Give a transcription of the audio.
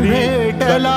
भेटला